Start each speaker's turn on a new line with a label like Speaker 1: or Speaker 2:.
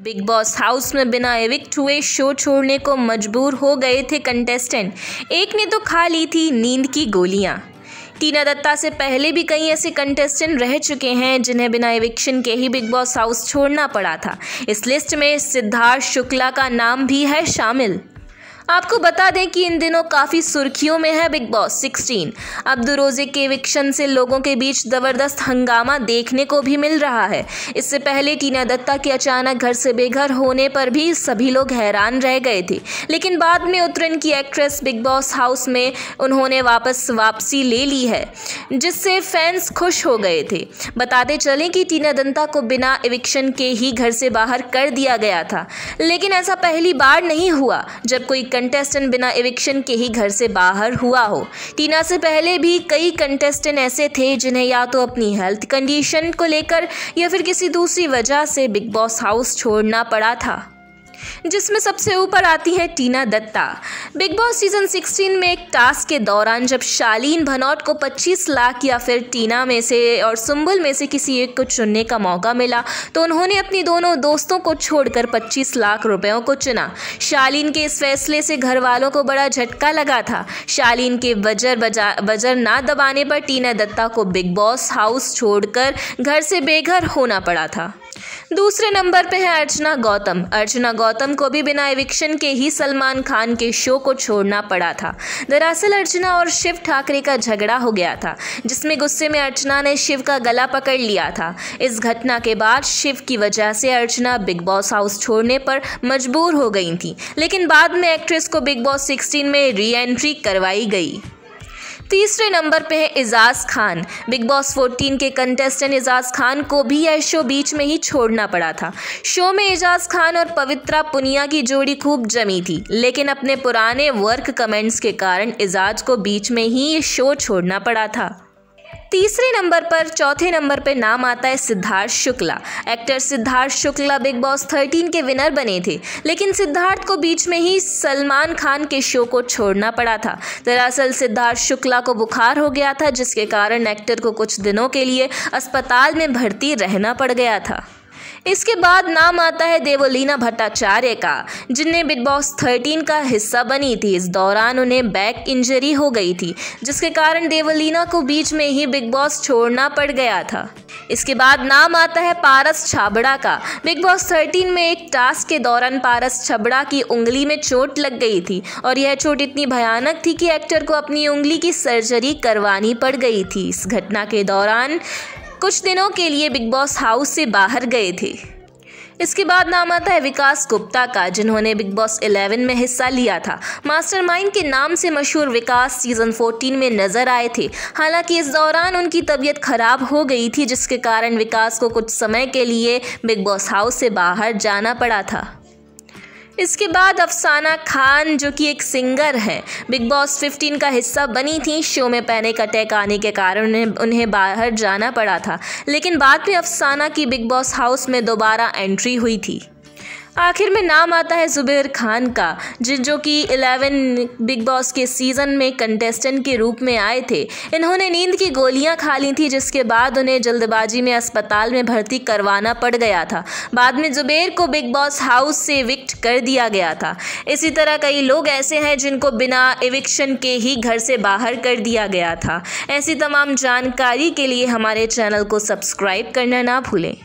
Speaker 1: Big Boss house में बिना evict हुए शो छोड़ने को मजबूर हो गए थे कंटेस्टेंट एक ने तो खा ली थी नींद की गोलियाँ। टीना दत्ता से पहले भी कई ऐसे कंटेस्टेंट रह चुके हैं, जिन्हें बिना एविक्शन के ही बिग बॉस हाउस छोड़ना पड़ा था। इस लिस्ट में सिद्धार्थ शुक्ला का नाम भी है शामिल। आपको बता दें कि इन दिनों काफ़ी सुर्खियों में है बिग बॉस 16 अब रोज़े के विक्शन से लोगों के बीच ज़बरदस्त हंगामा देखने को भी मिल रहा है। इससे पहले टीना दत्ता के अचानक घर से बेघर होने पर भी सभी लोग हैरान रह गए थे। लेकिन बाद में उत्तरायण की एक्ट्रेस बिग बॉस हाउस में उन्होंने वापस वापसी ले ली है, जिससे फैंस खुश हो गए थे। बताते चलें कि टीना दत्ता को बिना एविक्शन के ही घर से बाहर कर दिया गया था। लेकिन ऐसा पहली बार नहीं हुआ, जब कोई कंटेस्टेंट बिना एविक्शन के ही घर से बाहर हुआ हो। टीना से पहले भी कई कंटेस्टेंट ऐसे थे जिन्हें या तो अपनी हेल्थ कंडीशन को लेकर या फिर किसी दूसरी वजह से बिग बॉस हाउस छोड़ना पड़ा था। जिसमें सबसे ऊपर आती है Tina Datta. Bigg Boss season 16 में एक टास्क के दौरान जब शालीन भनौट को 25 लाख या फिर टीना में से और सुम्बुल में से किसी एक को चुनने का मौका मिला तो उन्होंने अपनी दोनों दोस्तों को छोड़कर 25 लाख रुपयों को चुना। शालीन के इस फैसले से घर वालों को बड़ा झटका लगा था। शालीन के वजर बजा, वजर ना दबाने पर टीना दत्ता को बिग बॉस हाउस छोड़कर घर से बेघर होना पड़ा था। दूसरे नंबर पे है अर्चना गौतम। अर्चना गौतम को भी बिना एविक्शन के ही सलमान खान के शो को छोड़ना पड़ा था। दरअसल अर्चना और शिव ठाकरे का झगड़ा हो गया था, जिसमें गुस्से में अर्चना ने शिव का गला पकड़ लिया था। इस घटना के बाद शिव की वजह से अर्चना बिग बॉस हाउस छोड़ने पर मजबूर हो गई थी, लेकिन बाद में एक्ट्रेस को बिग बॉस सिक्सटीन में री एंट्री करवाई गई। तीसरे नंबर पे है एजाज खान। बिग बॉस 14 के कंटेस्टेंट एजाज खान को भी यह शो बीच में ही छोड़ना पड़ा था। शो में एजाज खान और पवित्रा पुनिया की जोड़ी खूब जमी थी, लेकिन अपने पुराने वर्क कमेंट्स के कारण एजाज को बीच में ही ये शो छोड़ना पड़ा था। तीसरे नंबर पर, चौथे नंबर पर नाम आता है Siddharth Shukla. Actor Siddharth Shukla Bigg Boss thirteen के विनर बने थे, लेकिन सिद्धार्थ को बीच में ही सलमान खान के शो को छोड़ना पड़ा था। दरअसल सिद्धार्थ शुक्ला को बुखार हो गया था, जिसके कारण एक्टर को कुछ दिनों के लिए अस्पताल में भर्ती रहना पड़ गया था। इसके बाद नाम आता है देवलीना भट्टाचार्य का, जिनने बिग बॉस थर्टीन का हिस्सा बनी थी। इस दौरान उन्हें बैक इंजरी हो गई थी, जिसके कारण देवलीना को बीच में ही बिग बॉस छोड़ना पड़ गया था। इसके बाद नाम आता है पारस छाबड़ा का। बिग बॉस थर्टीन में एक टास्क के दौरान पारस छबड़ा की उंगली में चोट लग गई थी और यह चोट इतनी भयानक थी कि एक्टर को अपनी उंगली की सर्जरी करवानी पड़ गई थी। इस घटना के दौरान कुछ दिनों के लिए बिग बॉस हाउस से बाहर गए थे। इसके बाद नाम आता है विकास गुप्ता का, जिन्होंने बिग बॉस 11 में हिस्सा लिया था। मास्टरमाइंड के नाम से मशहूर विकास सीज़न 14 में नज़र आए थे। हालाँकि इस दौरान उनकी तबीयत खराब हो गई थी, जिसके कारण विकास को कुछ समय के लिए बिग बॉस हाउस से बाहर जाना पड़ा था। इसके बाद अफसाना खान, जो कि एक सिंगर हैं, बिग बॉस 15 का हिस्सा बनी थी। शो में पैनिक अटैक आने के कारण उन्हें बाहर जाना पड़ा था। लेकिन बाद में अफसाना की बिग बॉस हाउस में दोबारा एंट्री हुई थी। आखिर में नाम आता है ज़ुबैर खान का, जिन जो कि 11 बिग बॉस के सीज़न में कंटेस्टेंट के रूप में आए थे। इन्होंने नींद की गोलियाँ खा ली थी, जिसके बाद उन्हें जल्दबाजी में अस्पताल में भर्ती करवाना पड़ गया था। बाद में जुबेर को बिग बॉस हाउस से इविक्ट कर दिया गया था। इसी तरह कई लोग ऐसे हैं जिनको बिना इविक्शन के ही घर से बाहर कर दिया गया था। ऐसी तमाम जानकारी के लिए हमारे चैनल को सब्सक्राइब करना ना भूलें।